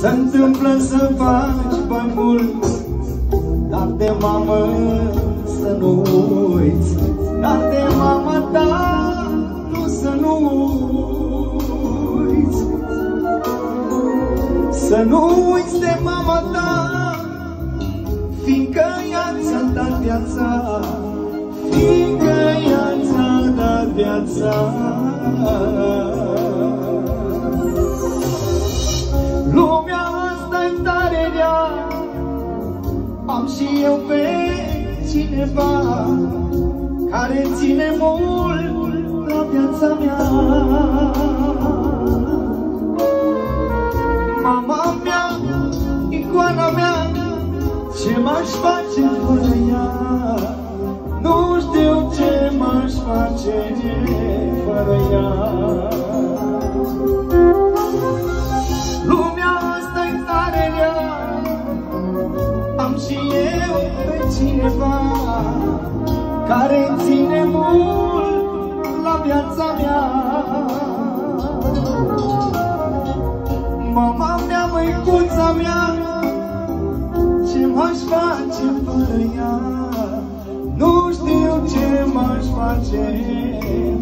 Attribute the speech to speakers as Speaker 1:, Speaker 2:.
Speaker 1: Se întâmplă să faci bani mult Dar de mamă să nu uiți. Dar de mama ta nu să nu uiți. Să nu uiți de mama ta Fiindcă ea ți-a dat viața Fiindcă ea ți-a dat viața Am și eu pe cineva Care ține mult la viața mea. Mama mea, icoana mea Ce m-aș face fără ea? Nu știu ce m-aș face fără ea Am și eu pe cineva Care ține mult la viața mea. Mama mea, măicuța mea Ce m-aș face fără ea? Nu știu ce m-aș face. fără ea